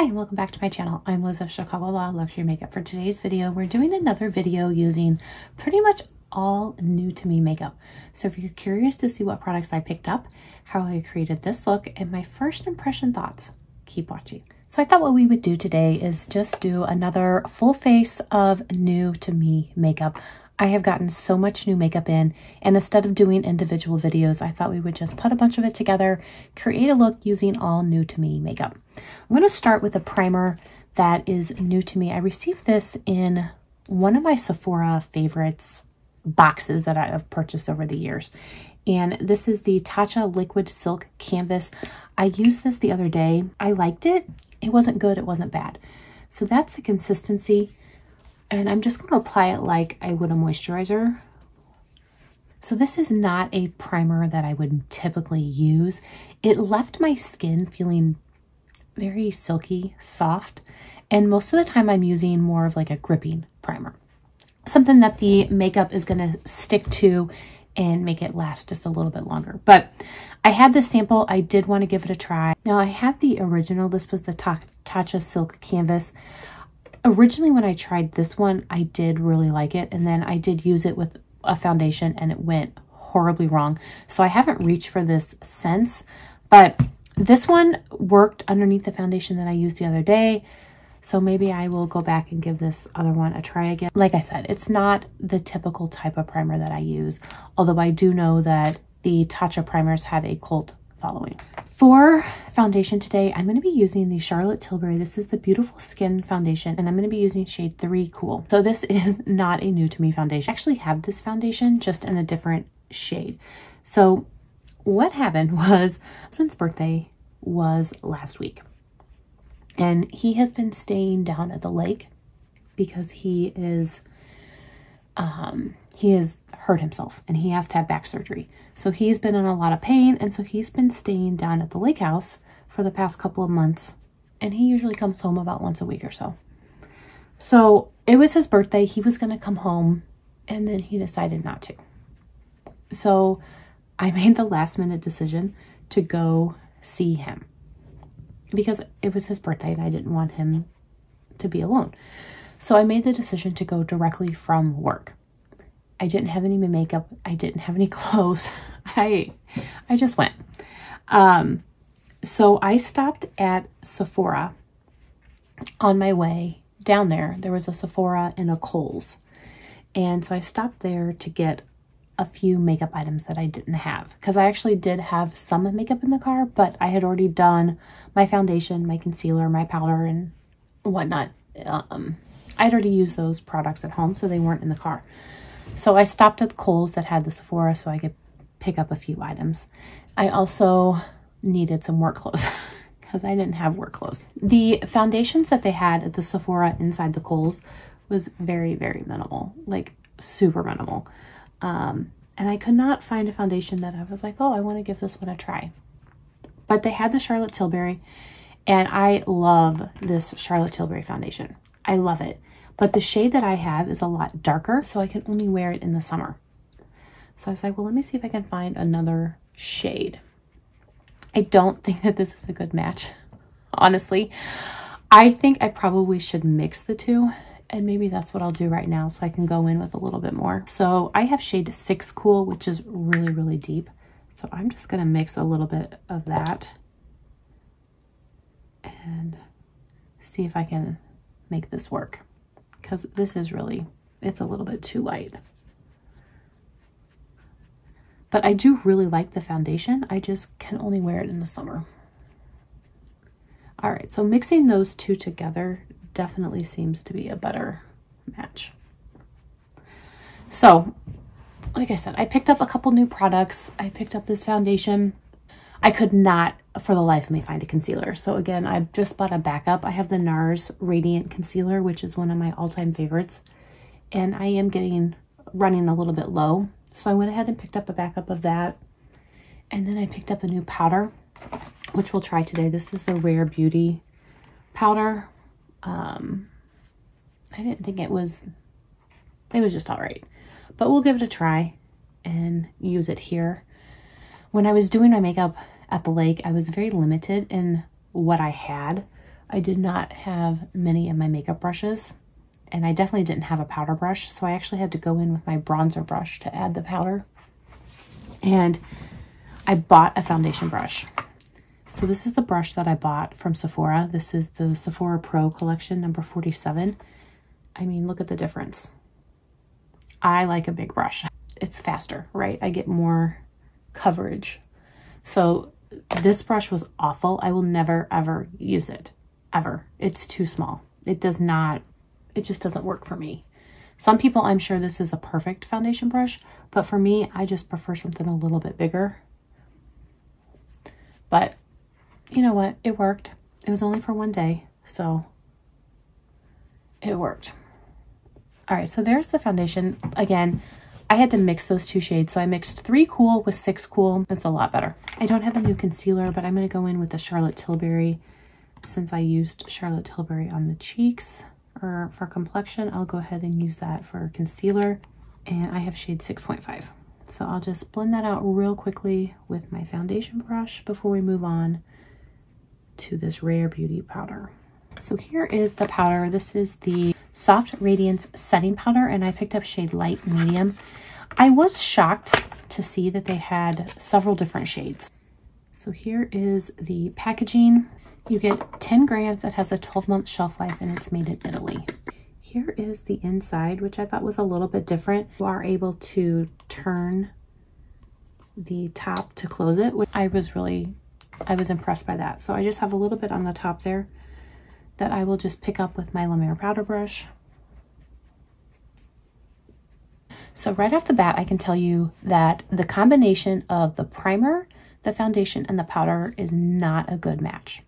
Hi and welcome back to my channel. I'm Liz of Chicago Law Luxury Makeup. For today's video, we're doing another video using pretty much all new to me makeup. So if you're curious to see what products I picked up, how I created this look, and my first impression thoughts, keep watching. So I thought what we would do today is just do another full face of new to me makeup. I have gotten so much new makeup in, and instead of doing individual videos, I thought we would just put a bunch of it together, create a look using all new to me makeup. I'm going to start with a primer that is new to me. I received this in one of my Sephora favorites boxes that I have purchased over the years. And this is the Tatcha Liquid Silk Canvas. I used this the other day. I liked it. It wasn't good. It wasn't bad. So that's the consistency and I'm just going to apply it like I would a moisturizer. So this is not a primer that I would typically use. It left my skin feeling very silky, soft, and most of the time I'm using more of like a gripping primer. Something that the makeup is going to stick to and make it last just a little bit longer. But I had this sample. I did want to give it a try. Now I had the original. This was the Tatcha Silk Canvas. Originally, when I tried this one, I did really like it. And then I did use it with a foundation and it went horribly wrong. So I haven't reached for this since. But this one worked underneath the foundation that I used the other day. So maybe I will go back and give this other one a try again. Like I said, it's not the typical type of primer that I use. Although I do know that the Tatcha primers have a cult following. For foundation today, I'm going to be using the Charlotte Tilbury. This is the Beautiful Skin Foundation, and I'm going to be using shade 3 Cool. So this is not a new to me foundation. I actually have this foundation just in a different shade. So what happened was, husband's birthday was last week. And he has been staying down at the lake because he is um, he has hurt himself and he has to have back surgery. So he's been in a lot of pain and so he's been staying down at the lake house for the past couple of months. And he usually comes home about once a week or so. So it was his birthday. He was going to come home and then he decided not to. So I made the last minute decision to go see him because it was his birthday and I didn't want him to be alone. So I made the decision to go directly from work. I didn't have any makeup. I didn't have any clothes. I I just went. Um, so I stopped at Sephora on my way down there. There was a Sephora and a Kohl's. And so I stopped there to get a few makeup items that I didn't have because I actually did have some makeup in the car, but I had already done my foundation, my concealer, my powder, and whatnot. Um, I'd already used those products at home, so they weren't in the car. So I stopped at Kohl's that had the Sephora so I could pick up a few items. I also needed some work clothes because I didn't have work clothes. The foundations that they had at the Sephora inside the Kohl's was very, very minimal, like super minimal. Um, and I could not find a foundation that I was like, oh, I want to give this one a try. But they had the Charlotte Tilbury, and I love this Charlotte Tilbury foundation. I love it. But the shade that I have is a lot darker, so I can only wear it in the summer. So I was like, well, let me see if I can find another shade. I don't think that this is a good match, honestly. I think I probably should mix the two and maybe that's what I'll do right now so I can go in with a little bit more. So I have shade 6 Cool, which is really, really deep. So I'm just going to mix a little bit of that and see if I can make this work because this is really, it's a little bit too light. But I do really like the foundation. I just can only wear it in the summer. All right, so mixing those two together definitely seems to be a better match. So, like I said, I picked up a couple new products. I picked up this foundation. I could not, for the life of me, find a concealer. So again, I just bought a backup. I have the NARS Radiant Concealer, which is one of my all-time favorites. And I am getting, running a little bit low. So I went ahead and picked up a backup of that. And then I picked up a new powder, which we'll try today. This is the Rare Beauty powder. Um, I didn't think it was, it was just all right. But we'll give it a try and use it here. When I was doing my makeup at the lake, I was very limited in what I had. I did not have many of my makeup brushes and I definitely didn't have a powder brush. So I actually had to go in with my bronzer brush to add the powder. And I bought a foundation brush. So this is the brush that I bought from Sephora. This is the Sephora Pro collection number 47. I mean, look at the difference. I like a big brush. It's faster, right? I get more coverage. So this brush was awful. I will never, ever use it. Ever. It's too small. It does not, it just doesn't work for me. Some people, I'm sure this is a perfect foundation brush, but for me, I just prefer something a little bit bigger. But you know what? It worked. It was only for one day, so it worked. All right, so there's the foundation. Again, I had to mix those two shades. So I mixed three cool with six cool. It's a lot better. I don't have a new concealer, but I'm going to go in with the Charlotte Tilbury. Since I used Charlotte Tilbury on the cheeks or for complexion, I'll go ahead and use that for concealer. And I have shade 6.5. So I'll just blend that out real quickly with my foundation brush before we move on to this Rare Beauty powder. So here is the powder. This is the Soft Radiance Setting Powder, and I picked up shade Light Medium. I was shocked to see that they had several different shades. So here is the packaging. You get 10 grams. It has a 12-month shelf life, and it's made in Italy. Here is the inside, which I thought was a little bit different. You are able to turn the top to close it, which I was really, I was impressed by that. So I just have a little bit on the top there that I will just pick up with my La Mer powder brush. So right off the bat, I can tell you that the combination of the primer, the foundation, and the powder is not a good match.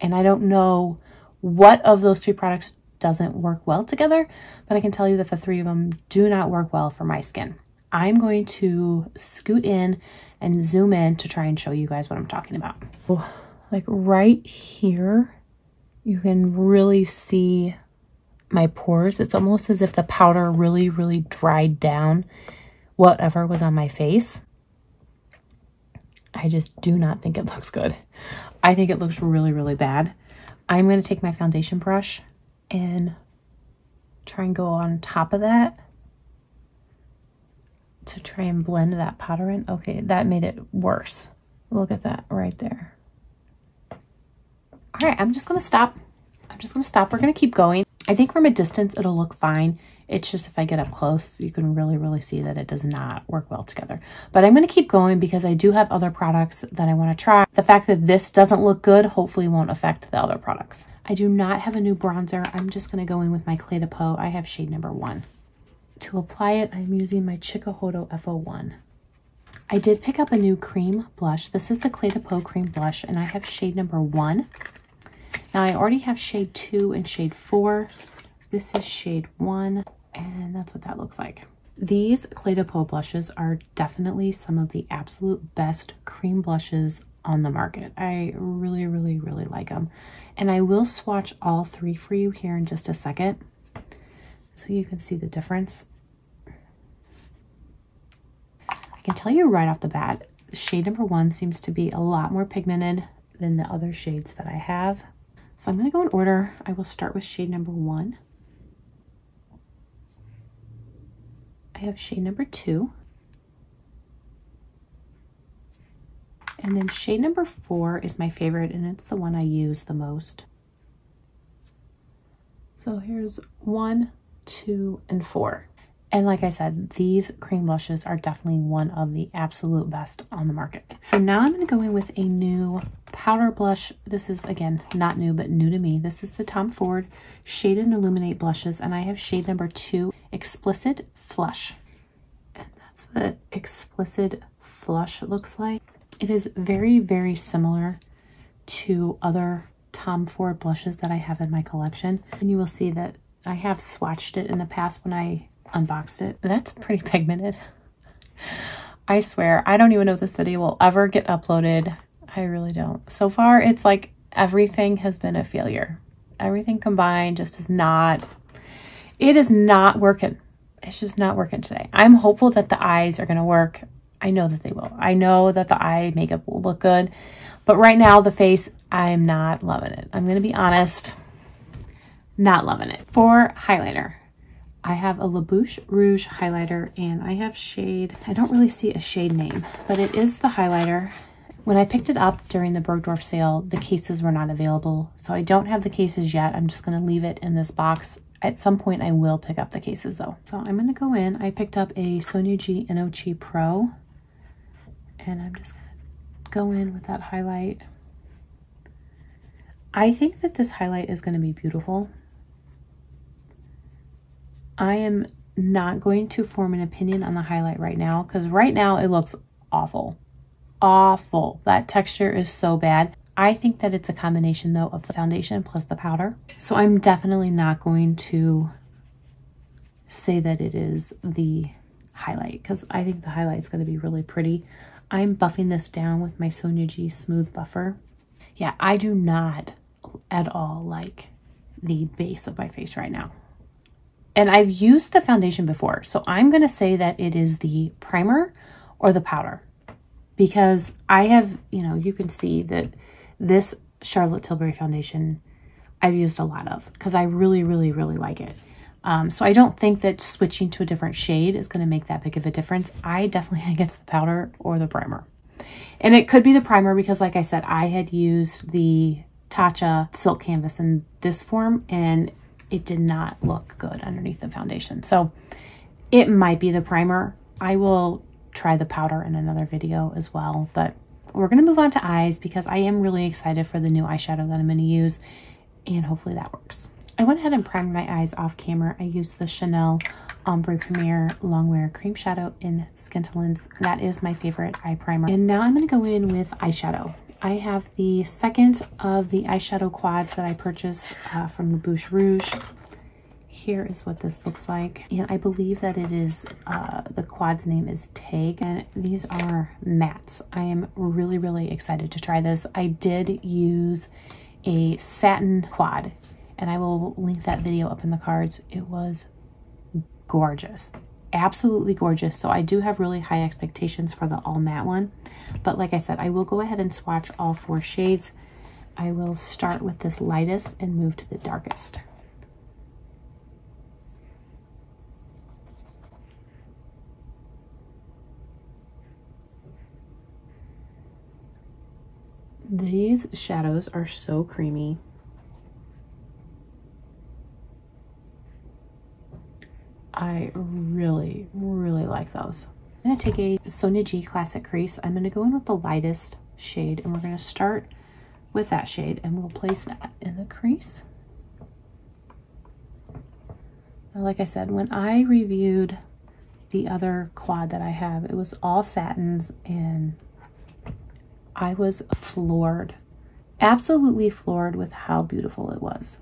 And I don't know what of those three products doesn't work well together, but I can tell you that the three of them do not work well for my skin. I'm going to scoot in and zoom in to try and show you guys what I'm talking about. Like right here, you can really see my pores. It's almost as if the powder really, really dried down whatever was on my face. I just do not think it looks good. I think it looks really, really bad. I'm going to take my foundation brush and try and go on top of that to try and blend that powder in. Okay, that made it worse. Look at that right there. All right, I'm just gonna stop. I'm just gonna stop. We're gonna keep going. I think from a distance, it'll look fine. It's just if I get up close, you can really, really see that it does not work well together. But I'm going to keep going because I do have other products that I want to try. The fact that this doesn't look good hopefully won't affect the other products. I do not have a new bronzer. I'm just going to go in with my Clé de Peau. I have shade number one. To apply it, I'm using my Chikuhodo FO1. I did pick up a new cream blush. This is the Clé de Peau cream blush, and I have shade number one. Now I already have shade two and shade four. This is shade one, and that's what that looks like. These Clé de Peau blushes are definitely some of the absolute best cream blushes on the market. I really, really, really like them. And I will swatch all three for you here in just a second so you can see the difference. I can tell you right off the bat, shade number one seems to be a lot more pigmented than the other shades that I have. So I'm going to go in order. I will start with shade number one. I have shade number two. And then shade number four is my favorite, and it's the one I use the most. So here's one, two, and four. And like I said, these cream blushes are definitely one of the absolute best on the market. So now I'm going to go in with a new powder blush. This is, again, not new, but new to me. This is the Tom Ford Shade and Illuminate blushes, and I have shade number two, Explicit Flush. And that's what Explicit Flush looks like. It is very, very similar to other Tom Ford blushes that I have in my collection. And you will see that I have swatched it in the past when I unboxed it. That's pretty pigmented. I swear, I don't even know if this video will ever get uploaded. I really don't. So far, it's like everything has been a failure. Everything combined just is not, it is not working. It's just not working today. I'm hopeful that the eyes are going to work. I know that they will. I know that the eye makeup will look good. But right now, the face, I'm not loving it. I'm going to be honest, not loving it. For highlighter, I have a La Bouche Rouge highlighter and I have shade, I don't really see a shade name, but it is the highlighter. When I picked it up during the Bergdorf sale, the cases were not available. So I don't have the cases yet. I'm just going to leave it in this box. At some point, I will pick up the cases though. So I'm going to go in. I picked up a Sonia G Mochi Pro. And I'm just going to go in with that highlight. I think that this highlight is going to be beautiful. I am not going to form an opinion on the highlight right now because right now it looks awful. Awful. That texture is so bad. I think that it's a combination though of the foundation plus the powder. So I'm definitely not going to say that it is the highlight because I think the highlight is going to be really pretty. I'm buffing this down with my Sonia G Smooth Buffer. Yeah, I do not at all like the base of my face right now. And I've used the foundation before, so I'm going to say that it is the primer or the powder because I have, you know, you can see that this Charlotte Tilbury foundation I've used a lot of because I really, really, really like it. Um, so I don't think that switching to a different shade is going to make that big of a difference. I definitely think it's the powder or the primer. And it could be the primer because like I said, I had used the Tatcha silk canvas in this form and it did not look good underneath the foundation. So it might be the primer. I will try the powder in another video as well, but we're going to move on to eyes because I am really excited for the new eyeshadow that I'm going to use and hopefully that works. I went ahead and primed my eyes off camera. I used the Chanel Ombre Premier Longwear Cream Shadow in Skintalins. That is my favorite eye primer. And now I'm going to go in with eyeshadow. I have the second of the eyeshadow quads that I purchased uh, from the Bouche Rouge. Here is what this looks like. And I believe that it is, uh, the quad's name is Tag. And these are mattes. I am really, really excited to try this. I did use a satin quad and I will link that video up in the cards. It was gorgeous absolutely gorgeous. So I do have really high expectations for the all matte one. But like I said, I will go ahead and swatch all four shades. I will start with this lightest and move to the darkest. These shadows are so creamy. I really, really like those. I'm to take a Sonia G Classic Crease. I'm going to go in with the lightest shade and we're going to start with that shade and we'll place that in the crease. Now, like I said, when I reviewed the other quad that I have, it was all satins and I was floored, absolutely floored with how beautiful it was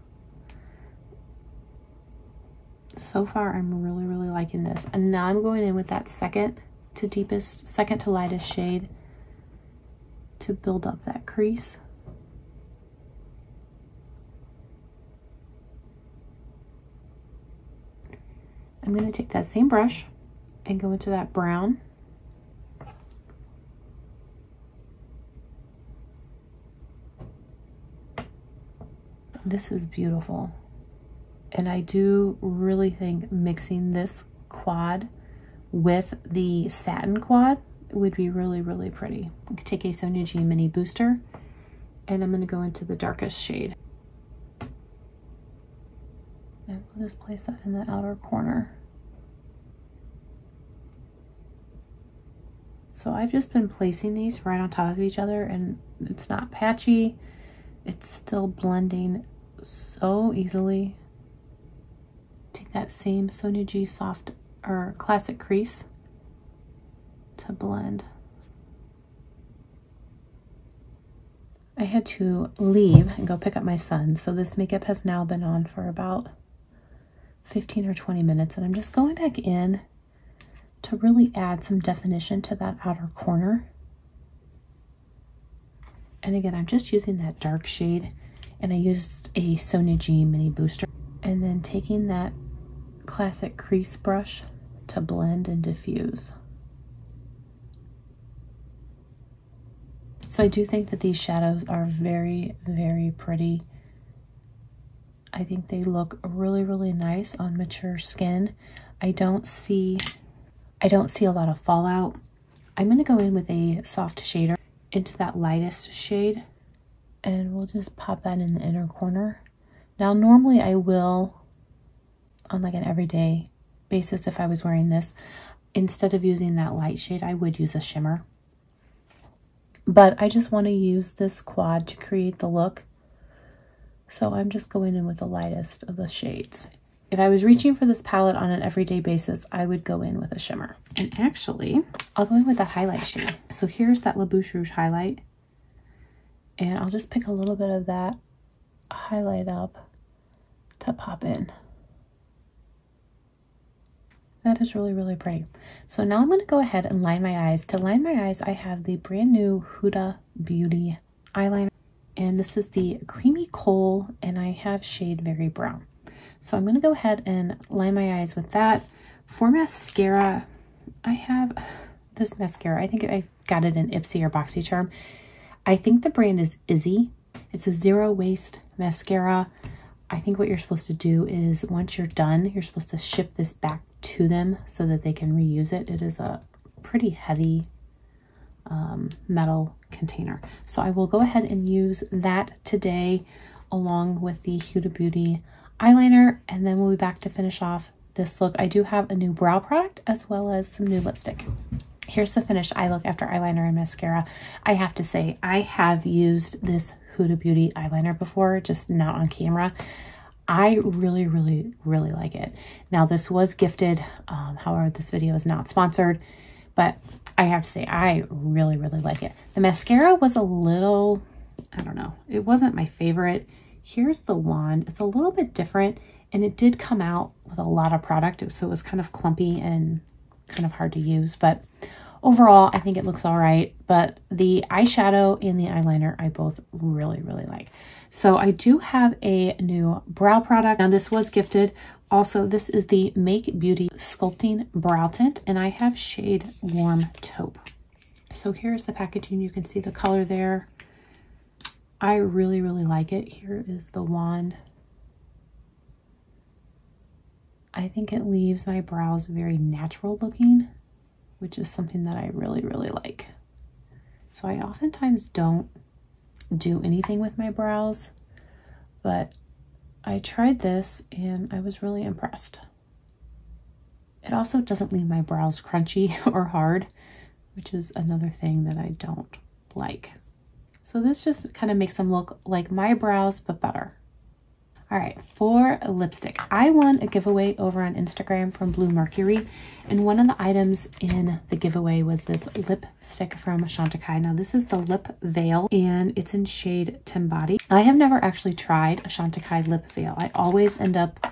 so far I'm really, really liking this. And now I'm going in with that second to deepest, second to lightest shade to build up that crease. I'm going to take that same brush and go into that brown. This is beautiful. And I do really think mixing this quad with the satin quad would be really, really pretty. I could take a Sonia G Mini Booster and I'm going to go into the darkest shade. And we'll just place that in the outer corner. So I've just been placing these right on top of each other and it's not patchy. It's still blending so easily take that same Sonia G soft or classic crease to blend. I had to leave and go pick up my son, so this makeup has now been on for about 15 or 20 minutes, and I'm just going back in to really add some definition to that outer corner. And again, I'm just using that dark shade, and I used a Sonia G Mini Booster. And then taking that classic crease brush to blend and diffuse. So I do think that these shadows are very, very pretty. I think they look really, really nice on mature skin. I don't see, I don't see a lot of fallout. I'm to go in with a soft shader into that lightest shade and we'll just pop that in the inner corner. Now, normally I will, on like an everyday basis, if I was wearing this, instead of using that light shade, I would use a shimmer. But I just want to use this quad to create the look. So I'm just going in with the lightest of the shades. If I was reaching for this palette on an everyday basis, I would go in with a shimmer. And actually, I'll go in with that highlight shade. So here's that La Bouche Rouge highlight. And I'll just pick a little bit of that highlight up to pop in. That is really, really pretty. So now I'm going to go ahead and line my eyes. To line my eyes, I have the brand new Huda Beauty eyeliner. And this is the Creamy Kohl, and I have shade Very Brown. So I'm going to go ahead and line my eyes with that. For mascara, I have this mascara. I think I got it in Ipsy or BoxyCharm. I think the brand is Izzy. It's a zero waste mascara. I think what you're supposed to do is once you're done, you're supposed to ship this back to them so that they can reuse it. It is a pretty heavy um, metal container. So I will go ahead and use that today along with the Huda Beauty eyeliner and then we'll be back to finish off this look. I do have a new brow product as well as some new lipstick. Here's the finished eye look after eyeliner and mascara. I have to say, I have used this Huda Beauty eyeliner before, just not on camera. I really, really, really like it. Now, this was gifted. Um, however, this video is not sponsored, but I have to say, I really, really like it. The mascara was a little, I don't know, it wasn't my favorite. Here's the wand. It's a little bit different and it did come out with a lot of product. So it was kind of clumpy and kind of hard to use, but overall, I think it looks all right. But the eyeshadow and the eyeliner, I both really, really like. So I do have a new brow product. Now this was gifted. Also, this is the Make Beauty Sculpting Brow Tint, and I have shade Warm Taupe. So here's the packaging. You can see the color there. I really, really like it. Here is the wand. I think it leaves my brows very natural looking, which is something that I really, really like. So I oftentimes don't do anything with my brows, but I tried this and I was really impressed. It also doesn't leave my brows crunchy or hard, which is another thing that I don't like. So this just kind of makes them look like my brows, but better. All right, for lipstick, I won a giveaway over on Instagram from Bluemercury, and one of the items in the giveaway was this lipstick from Chantecaille. Now, this is the Lip Veil, and it's in shade Timbati. I have never actually tried a Chantecaille lip veil. I always end up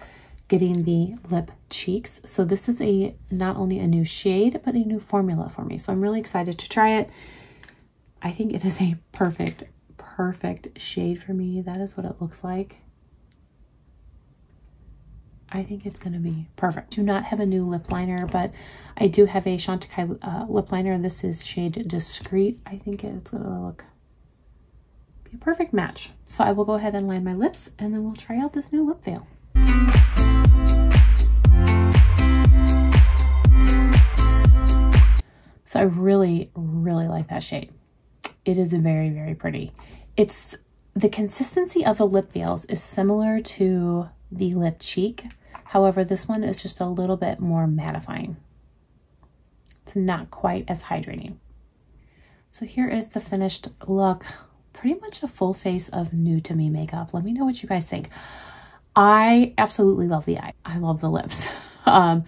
getting the lip cheeks. So this is a not only a new shade, but a new formula for me. So I'm really excited to try it. I think it is a perfect, perfect shade for me. That is what it looks like. I think it's going to be perfect. Do not have a new lip liner, but I do have a Chantecaille uh, lip liner. This is shade Discreet. I think it's going to look a perfect match. So I will go ahead and line my lips and then we'll try out this new lip veil. So I really, really like that shade. It is very, very pretty. It's the consistency of the lip veils is similar to the lip cheek. However, this one is just a little bit more mattifying. It's not quite as hydrating. So here is the finished look. Pretty much a full face of new to me makeup. Let me know what you guys think. I absolutely love the eye. I love the lips. um,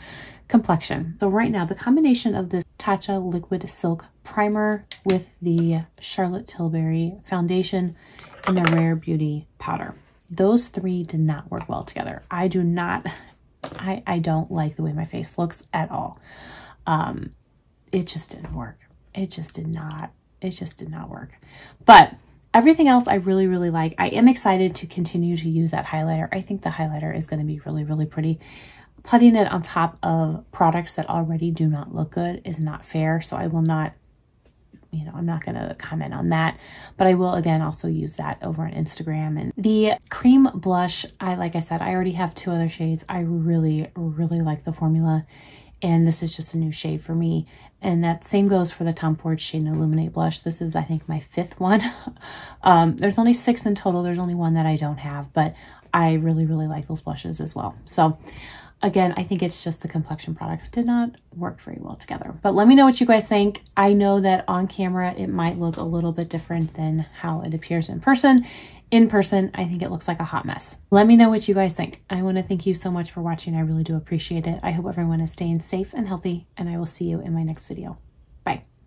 complexion. So right now, the combination of this Tatcha Liquid Silk Primer with the Charlotte Tilbury Foundation and the Rare Beauty Powder. Those three did not work well together. I do not, I, I don't like the way my face looks at all. Um, it just didn't work. It just did not, it just did not work. But everything else I really, really like. I am excited to continue to use that highlighter. I think the highlighter is going to be really, really pretty putting it on top of products that already do not look good is not fair. So I will not you know, I'm not going to comment on that, but I will again also use that over on Instagram. And the cream blush, I, like I said, I already have two other shades. I really, really like the formula and this is just a new shade for me. And that same goes for the Tom Ford Shade and Illuminate blush. This is, I think, my fifth one. um, there's only six in total. There's only one that I don't have, but I really, really like those blushes as well. So again, I think it's just the complexion products did not work very well together. But let me know what you guys think. I know that on camera, it might look a little bit different than how it appears in person. In person, I think it looks like a hot mess. Let me know what you guys think. I want to thank you so much for watching. I really do appreciate it. I hope everyone is staying safe and healthy, and I will see you in my next video.